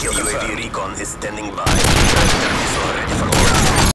UAV recon is standing by.